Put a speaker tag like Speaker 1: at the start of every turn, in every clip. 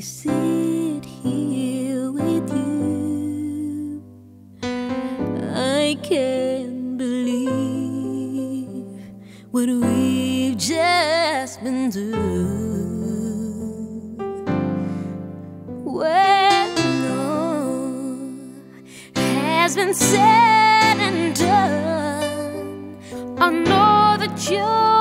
Speaker 1: Sit here with you. I can't believe what we've just been through. When all has been said and done, I know that you.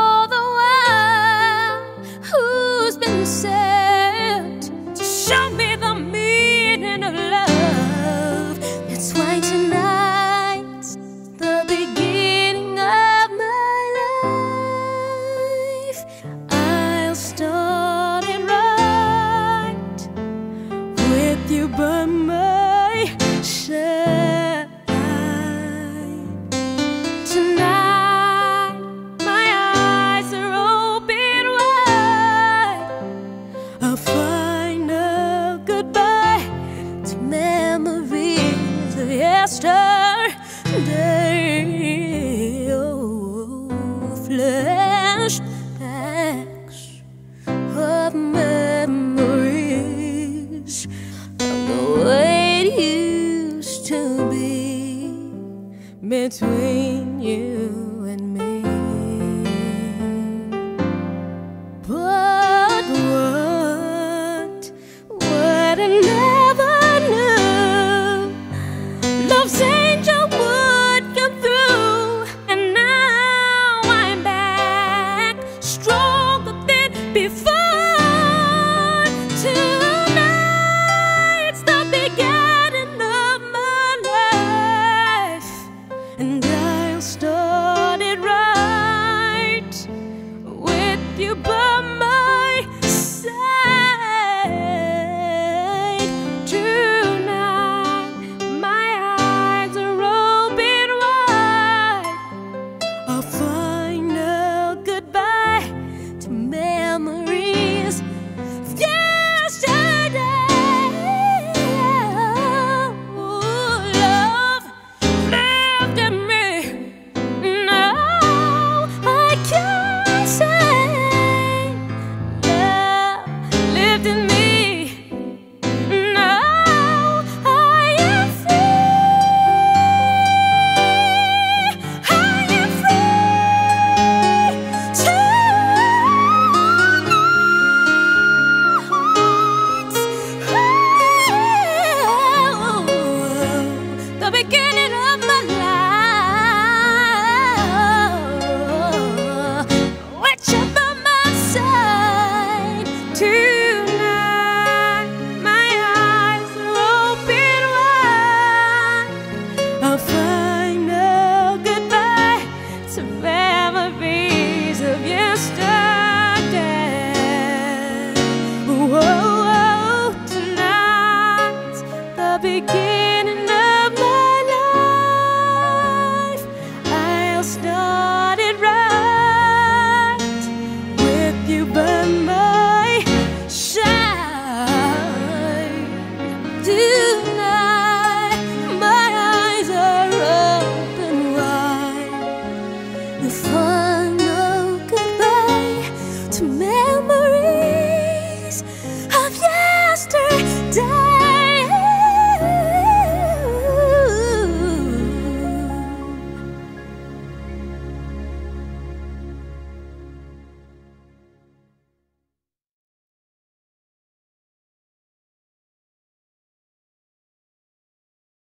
Speaker 1: yesterday. Oh, flashbacks of memories of the way it used to be between you. begin.